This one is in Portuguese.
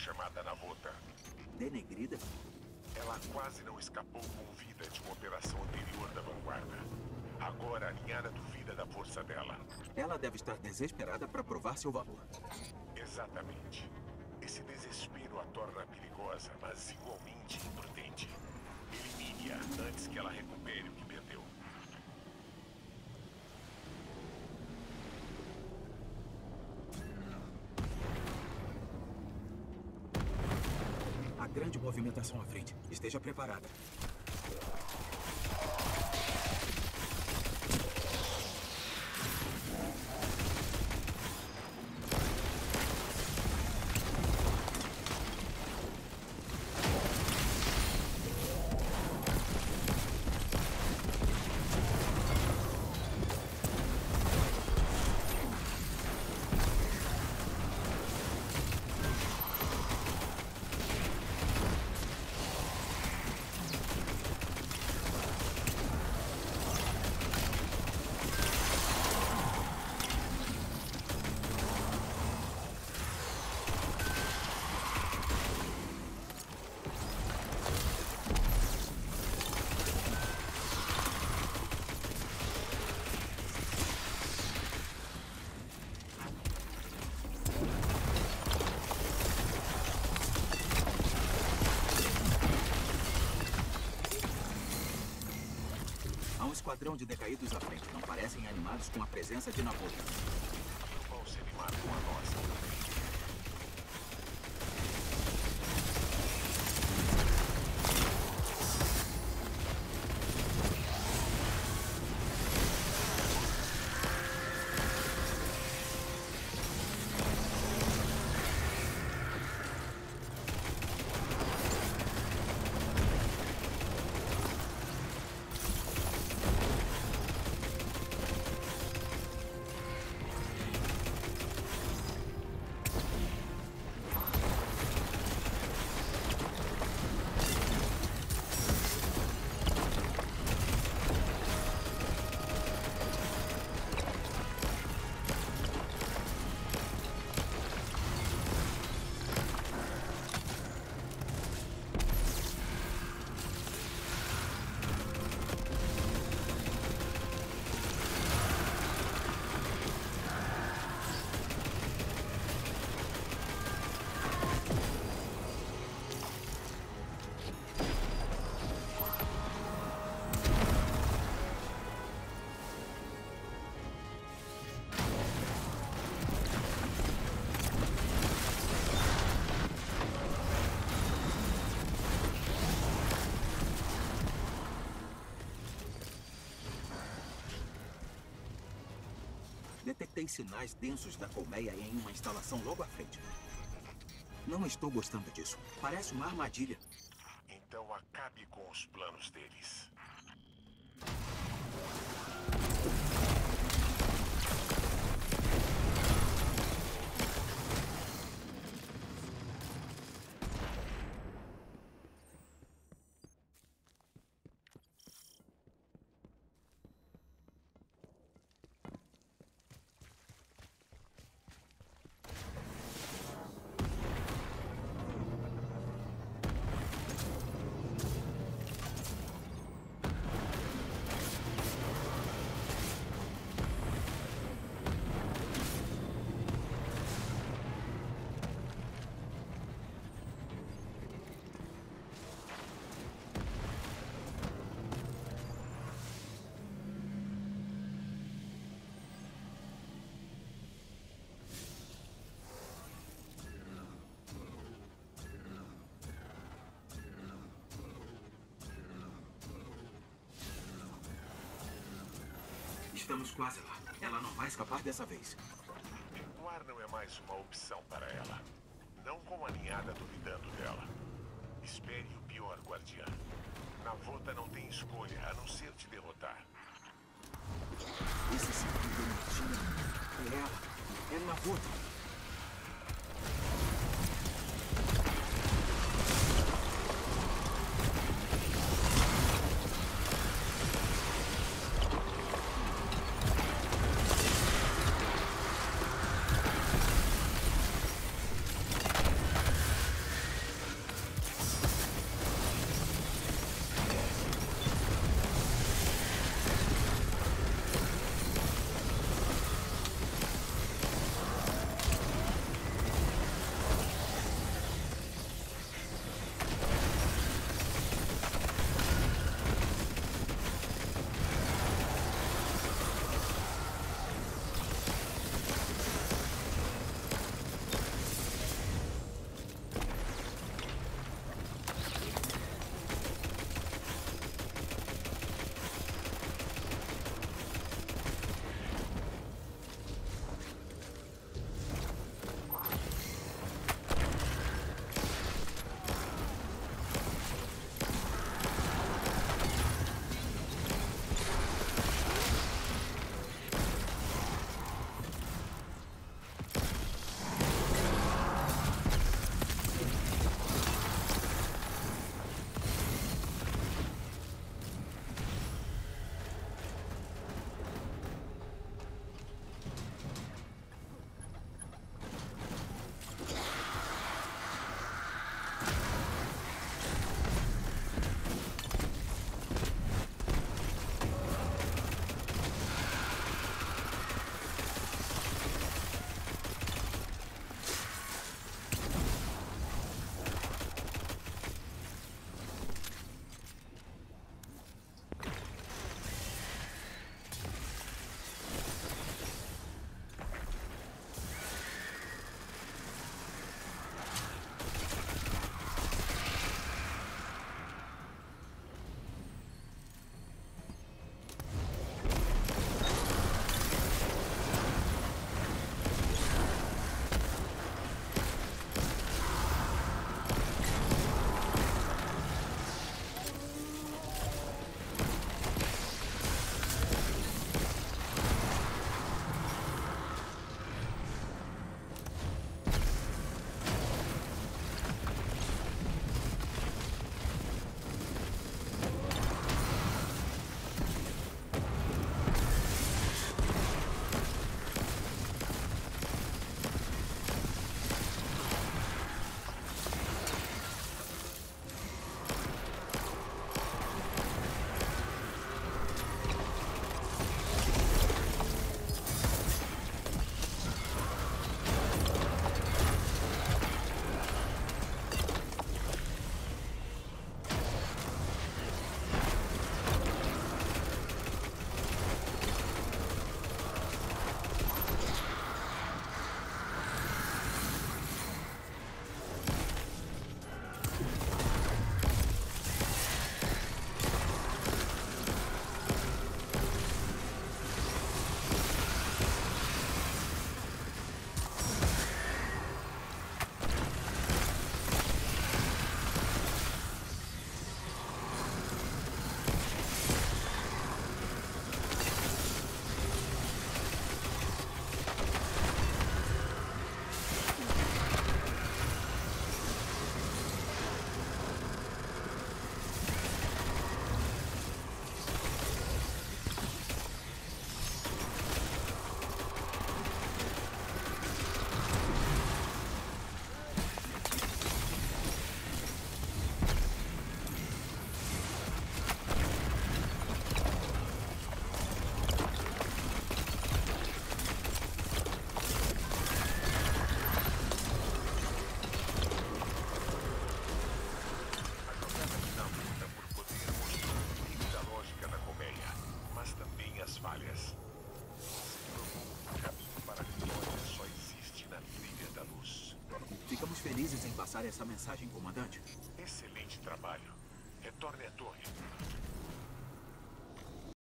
chamada Navota. Denegrida? Ela quase não escapou com vida de uma operação anterior da vanguarda. Agora a ninhada duvida da força dela. Ela deve estar desesperada para provar seu valor. Exatamente. Esse desespero a torna perigosa, mas igualmente grande movimentação à frente. Esteja preparada. De decaídos à frente. Não parecem animados com a presença de Nabucco. Se animar com a nossa Detectei sinais densos da colmeia em uma instalação logo à frente. Não estou gostando disso. Parece uma armadilha. Então acabe com os planos deles. Estamos quase lá. Ela não vai escapar dessa vez. Recuar não é mais uma opção para ela. Não com a ninhada duvidando dela. Espere o pior, guardiã. Navota não tem escolha a não ser te derrotar. Esse sinal de energia é ela. É Nabucco. Passar essa mensagem, comandante. Excelente trabalho. Retorne à torre.